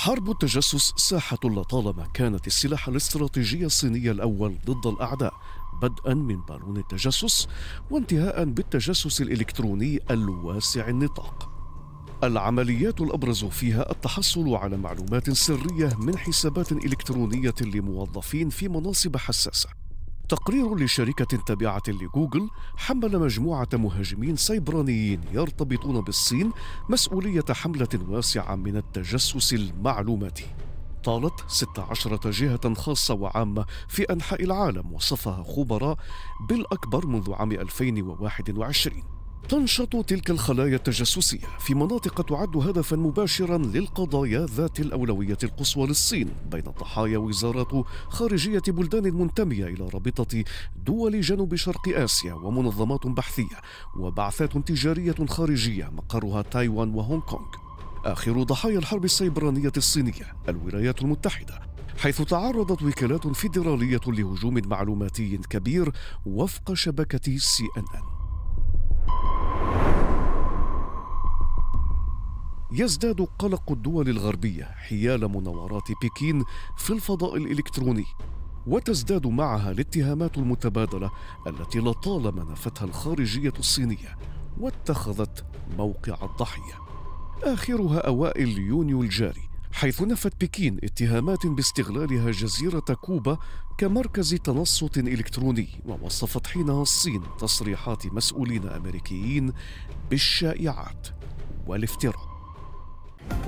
حرب التجسس ساحة لطالما كانت السلاح الاستراتيجي الصيني الأول ضد الأعداء بدءا من بالون التجسس وانتهاء بالتجسس الإلكتروني الواسع النطاق. العمليات الأبرز فيها التحصل على معلومات سرية من حسابات إلكترونية لموظفين في مناصب حساسة. تقرير لشركة تابعة لجوجل حمل مجموعة مهاجمين سيبرانيين يرتبطون بالصين مسؤولية حملة واسعة من التجسس المعلوماتي طالت 16 جهة خاصة وعامة في أنحاء العالم وصفها خبراء بالأكبر منذ عام 2021 تنشط تلك الخلايا التجسسية في مناطق تعد هدفا مباشرا للقضايا ذات الأولوية القصوى للصين بين ضحايا وزارات خارجية بلدان منتمية إلى رابطة دول جنوب شرق آسيا ومنظمات بحثية وبعثات تجارية خارجية مقرها تايوان وهونغ كونغ. آخر ضحايا الحرب السيبرانية الصينية الولايات المتحدة حيث تعرضت وكالات فيدرالية لهجوم معلوماتي كبير وفق شبكة سي إن إن. يزداد قلق الدول الغربية حيال مناورات بكين في الفضاء الإلكتروني وتزداد معها الاتهامات المتبادلة التي لطالما نفتها الخارجية الصينية واتخذت موقع الضحية. آخرها أوائل يونيو الجاري حيث نفت بكين اتهامات باستغلالها جزيرة كوبا كمركز تنصت إلكتروني ووصفت حينها الصين تصريحات مسؤولين أمريكيين بالشائعات والافتراء.